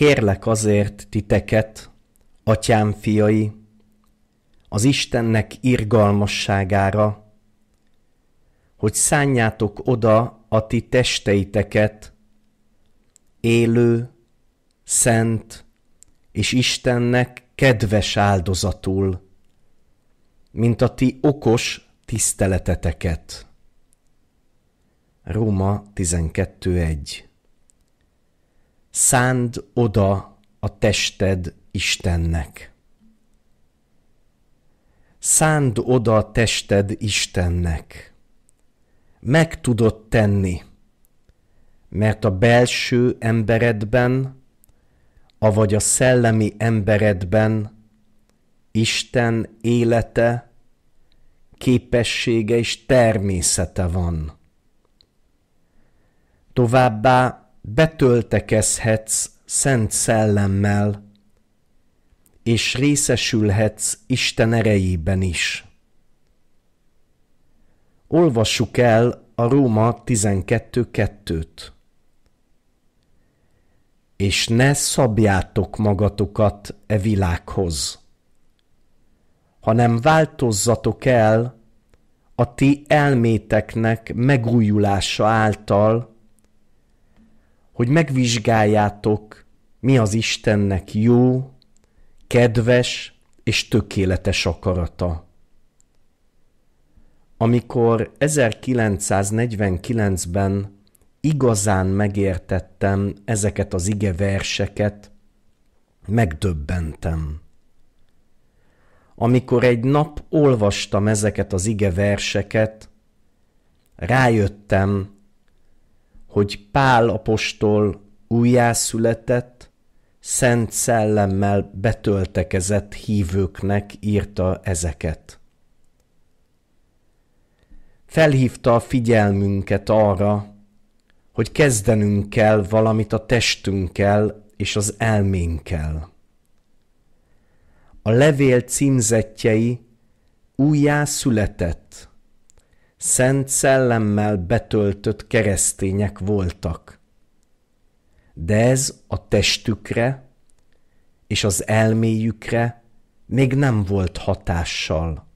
kérlek azért titeket, atyám fiai, az Istennek irgalmasságára, hogy szánjátok oda a ti testeiteket, élő, szent és Istennek kedves áldozatul, mint a ti okos tiszteleteteket. Róma 12.1 Szánd oda a tested Istennek. Szánd oda a tested Istennek. Meg tudod tenni, mert a belső emberedben, avagy a szellemi emberedben Isten élete, képessége és természete van. Továbbá betöltekezhetsz Szent Szellemmel, és részesülhetsz Isten erejében is. Olvassuk el a Róma 12.2-t. És ne szabjátok magatokat e világhoz, hanem változzatok el a ti elméteknek megújulása által, hogy megvizsgáljátok, mi az Istennek jó, kedves és tökéletes akarata. Amikor 1949-ben igazán megértettem ezeket az ige verseket, megdöbbentem. Amikor egy nap olvastam ezeket az ige verseket, rájöttem, hogy Pál apostol újjászületett, szent szellemmel betöltekezett hívőknek írta ezeket. Felhívta a figyelmünket arra, hogy kezdenünk kell valamit a testünkkel és az elménkkel. A levél címzetjei újjá született, szent szellemmel betöltött keresztények voltak. De ez a testükre és az elméjükre még nem volt hatással.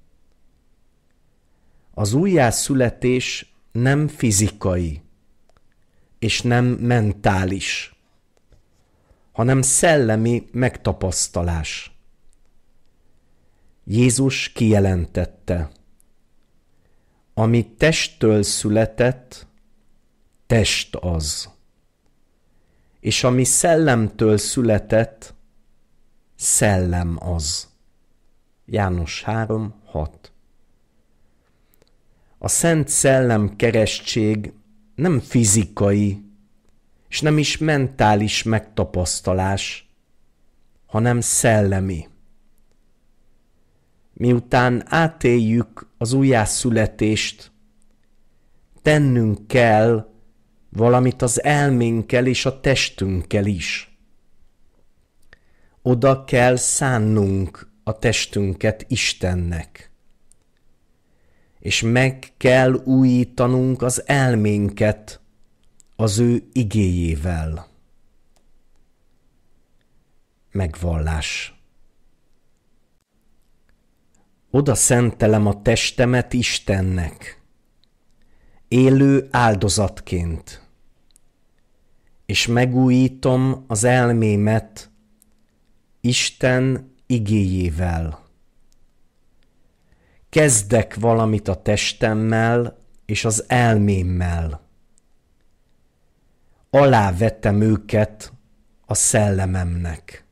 Az újjászületés nem fizikai és nem mentális, hanem szellemi megtapasztalás. Jézus kijelentette – ami testtől született, test az. És ami szellemtől született, szellem az. János 3, 6 A Szent Szellem keresztség nem fizikai, és nem is mentális megtapasztalás, hanem szellemi miután átéljük az újjászületést, tennünk kell valamit az elménkkel és a testünkkel is. Oda kell szánnunk a testünket Istennek, és meg kell újítanunk az elménket az ő igéjével. Megvallás oda szentelem a testemet Istennek, élő áldozatként, és megújítom az elmémet Isten igéjével. Kezdek valamit a testemmel és az elmémmel. Alávettem őket a szellememnek.